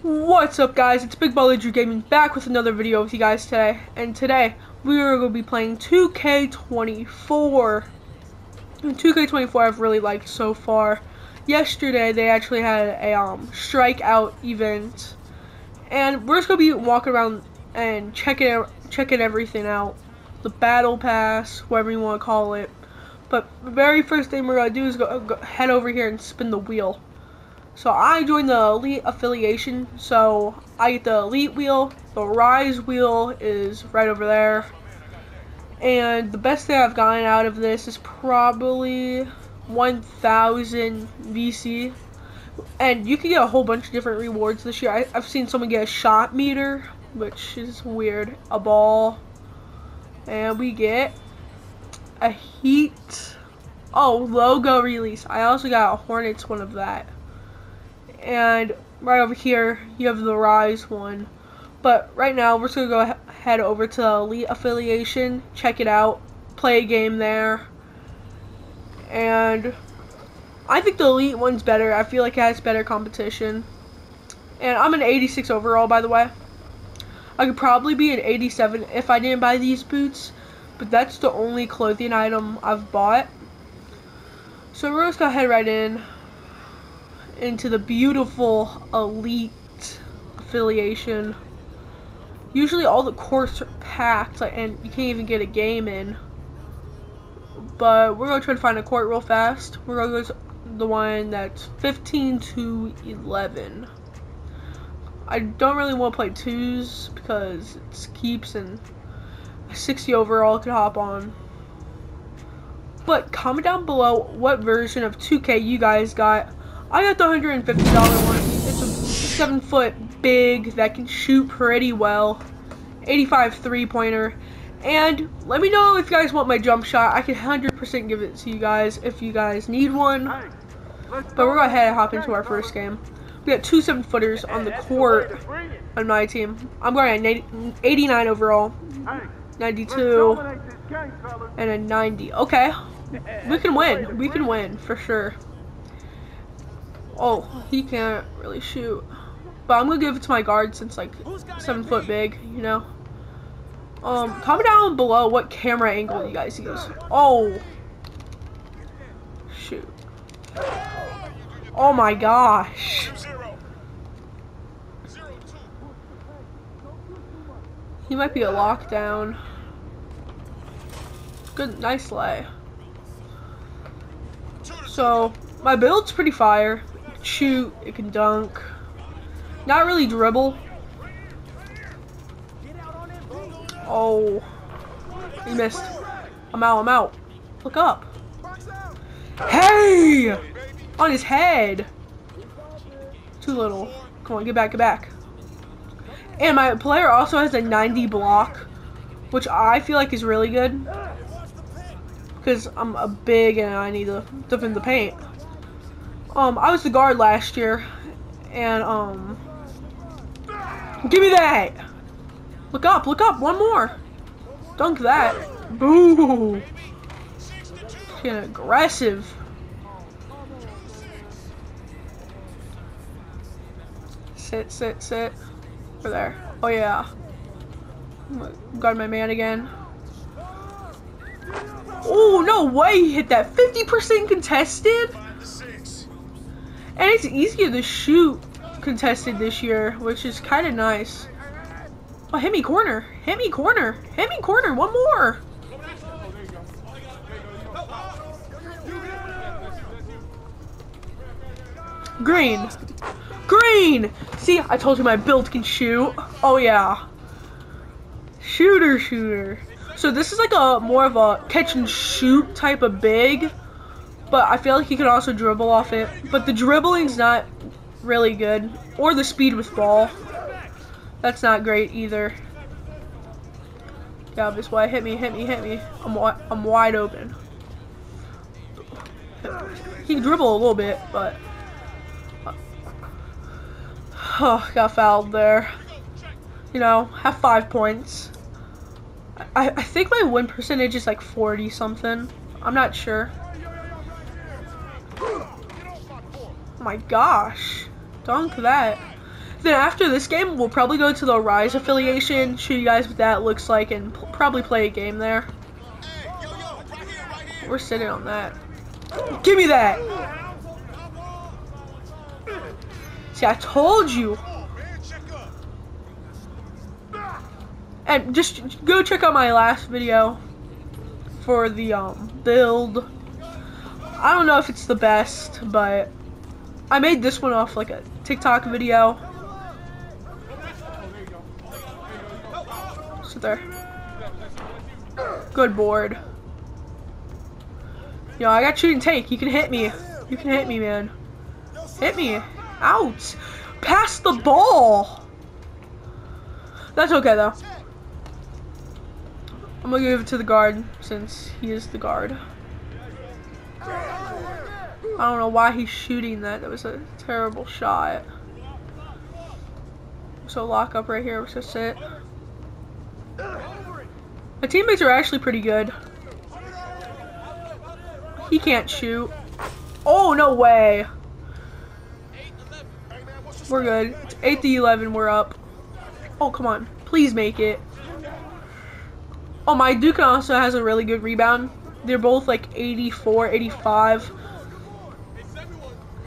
What's up guys, it's Big Baller Drew Gaming back with another video with you guys today. And today, we are going to be playing 2K24. 2K24 I've really liked so far. Yesterday, they actually had a um, strikeout event. And we're just going to be walking around and checking, checking everything out. The Battle Pass, whatever you want to call it. But the very first thing we're going to do is go, uh, go head over here and spin the wheel. So I joined the Elite affiliation, so I get the Elite wheel, the Rise wheel is right over there. And the best thing I've gotten out of this is probably 1000 VC. And you can get a whole bunch of different rewards this year. I, have seen someone get a shot meter, which is weird, a ball. And we get a heat. Oh, logo release. I also got a Hornets one of that and right over here you have the Rise one. But right now we're just gonna go head over to Elite affiliation, check it out, play a game there, and I think the Elite one's better. I feel like it has better competition. And I'm an 86 overall, by the way. I could probably be an 87 if I didn't buy these boots, but that's the only clothing item I've bought. So we're just gonna head right in into the beautiful elite affiliation. Usually all the courts are packed like, and you can't even get a game in. But we're to try to find a court real fast. We're to go to the one that's 15 to 11. I don't really want to play twos because it's keeps and 60 overall could hop on. But comment down below what version of 2K you guys got. I got the $150 one. It's a 7 foot big that can shoot pretty well. 85 three pointer. And let me know if you guys want my jump shot. I can 100% give it to you guys if you guys need one. But we're going to head and hop into our first game. We got two seven footers on the court on my team. I'm going at 89 overall, 92, and a 90. Okay, we can win. We can win for sure. Oh, he can't really shoot. But I'm gonna give it to my guard since like seven foot big, you know. Um, comment down below what camera angle you guys use. Oh, shoot. Oh my gosh. He might be a lockdown. Good, nice lay. So, my build's pretty fire shoot, it can dunk. Not really dribble. Oh. He missed. I'm out, I'm out. Look up. Hey! On his head. Too little. Come on, get back, get back. And my player also has a 90 block, which I feel like is really good. Because I'm a big and I need to defend the paint. Um, I was the guard last year, and, um, give me that! Look up, look up, one more! Dunk that. Boo! Getting aggressive. Sit, sit, sit. Over there. Oh, yeah. Guard my man again. Oh, no way he hit that. 50% contested? And it's easier to shoot contested this year, which is kind of nice. Oh, hit me corner. Hit me corner. Hit me corner. One more. Green. Green! See, I told you my build can shoot. Oh, yeah. Shooter, shooter. So this is like a more of a catch and shoot type of big but I feel like he can also dribble off it. But the dribbling's not really good. Or the speed with ball. That's not great either. Yeah, this way. Hit me, hit me, hit me. I'm, wi I'm wide open. He can dribble a little bit, but... Oh, got fouled there. You know, have five points. I, I think my win percentage is like 40 something. I'm not sure. Oh my gosh. Dunk that. Then after this game, we'll probably go to the Rise affiliation, show you guys what that looks like, and probably play a game there. We're sitting on that. Give me that! See, I told you. And just go check out my last video for the um, build. I don't know if it's the best, but I made this one off like a TikTok video. Sit there. Good board. Yo, I got shooting take. You can hit me. You can hit me, man. Hit me. Out. Pass the ball. That's okay, though. I'm gonna give it to the guard since he is the guard. I don't know why he's shooting that. That was a terrible shot. So lock up right here. We're gonna sit. My teammates are actually pretty good. He can't shoot. Oh, no way. We're good. It's 8 to 11. We're up. Oh, come on. Please make it. Oh, my Duke also has a really good rebound. They're both like 84, 85.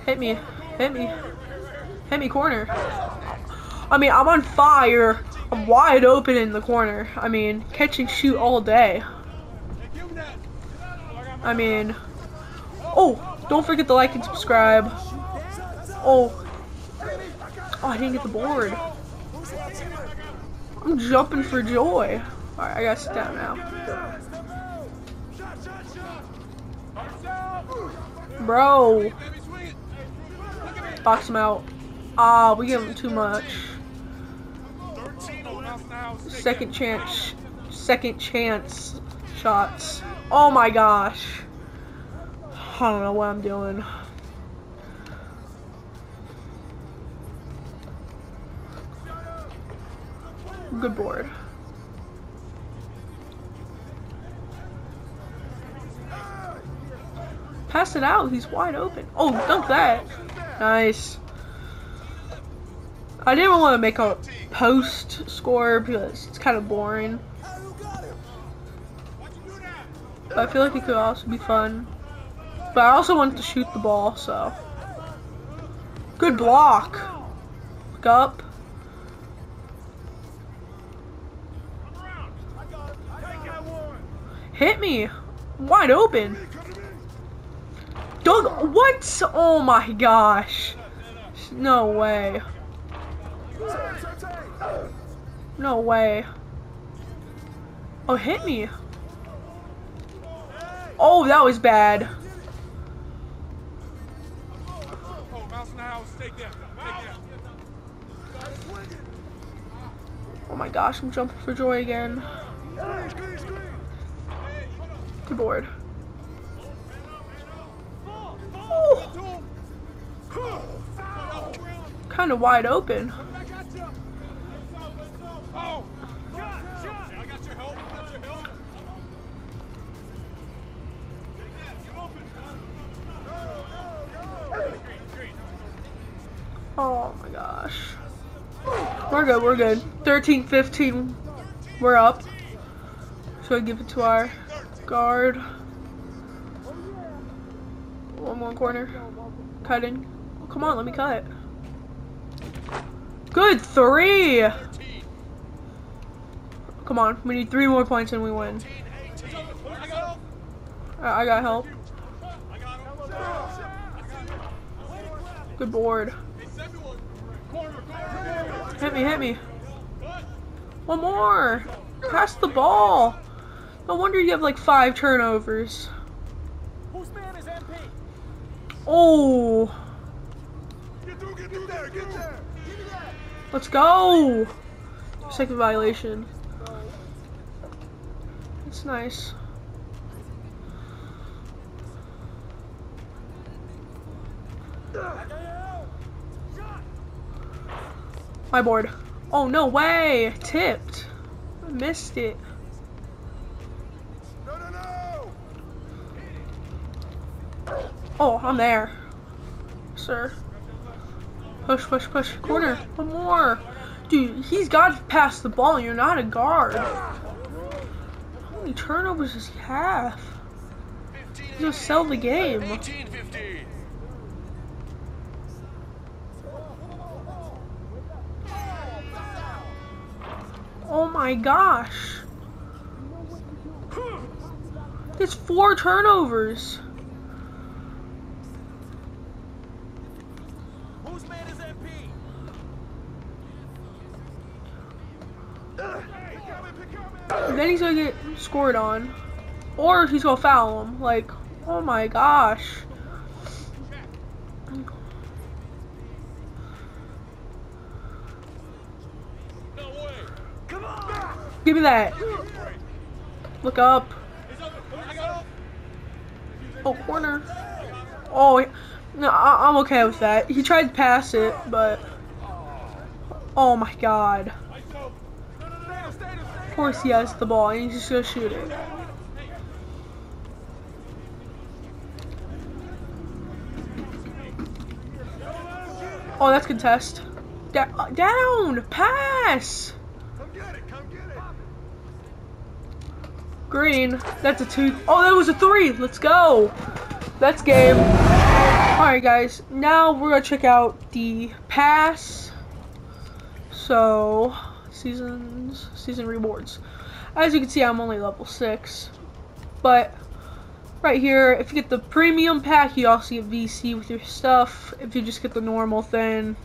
Hit me. Hit me. Hit me corner. I mean, I'm on fire. I'm wide open in the corner. I mean, catch and shoot all day. I mean, oh, don't forget to like and subscribe. Oh, oh, I didn't get the board. I'm jumping for joy. Alright, I gotta sit down now. Bro. Box him out. Ah, we give him too much. Second chance. Second chance shots. Oh my gosh. I don't know what I'm doing. Good board. Pass it out. He's wide open. Oh, dunk that. Nice. I didn't want to make a post score because it's kind of boring. But I feel like it could also be fun. But I also wanted to shoot the ball, so. Good block. Look up. Hit me. Wide open. Doug, what? Oh my gosh. No way. No way. Oh, hit me. Oh, that was bad. Oh my gosh, I'm jumping for joy again. Board. Kind of wide open. Oh my gosh. We're good, we're good. 13, 15, we're up. So I give it to our guard. One more corner. Cutting. Oh, come on, let me cut. Good three! Come on, we need three more points and we win. I got help. Good board. Hit me, hit me. One more. Pass the ball. No wonder you have like five turnovers. Oh. Let's go. Second violation. That's nice. My board. Oh, no way! Tipped. I missed it. Oh, I'm there. Sir. Push, push, push. Corner. One more. Dude, he's got to pass the ball. You're not a guard. How many turnovers does he have? Gonna sell the game. Oh my gosh. It's four turnovers. Then he's gonna get scored on. Or he's gonna foul him. Like, oh my gosh. Give me that. Look up. Oh, corner. Oh, no, I am okay with that. He tried to pass it, but... Oh my god. Course he has the ball, and he's just gonna shoot it. Oh, that's contest. Da down! Pass! Green. That's a two. Oh, that was a three. Let's go. That's game. Alright, guys. Now we're to check out the pass. So, seasons, season rewards. As you can see, I'm only level 6. But, right here, if you get the premium pack, you also get VC with your stuff. If you just get the normal thing,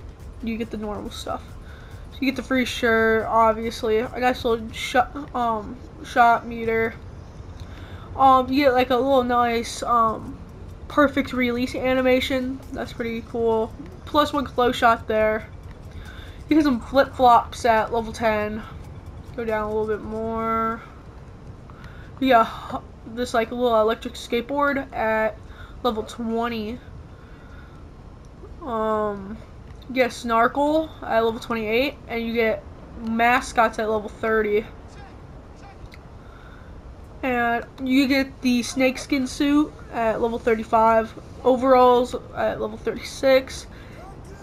you get the normal stuff. So you get the free shirt, obviously. A nice little shot, um, shot meter. Um, you get like a little nice, um, perfect release animation. That's pretty cool. Plus one close shot there. You get some flip flops at level 10. Go down a little bit more. You got this like a little electric skateboard at level 20. Um, you get a Snarkle at level 28, and you get mascots at level 30. And you get the snakeskin suit at level 35, overalls at level 36,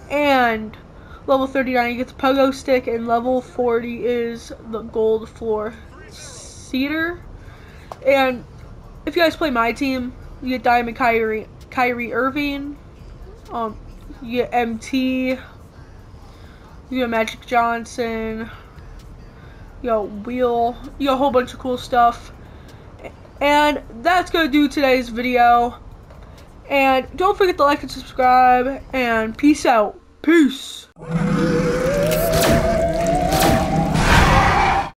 and level 39 you get the pogo stick, and level 40 is the gold floor cedar. And if you guys play my team, you get Diamond Kyrie, Kyrie Irving, um, you get MT, you get Magic Johnson, you got Wheel, you got a whole bunch of cool stuff. And that's going to do today's video. And don't forget to like and subscribe. And peace out. Peace. Yeah.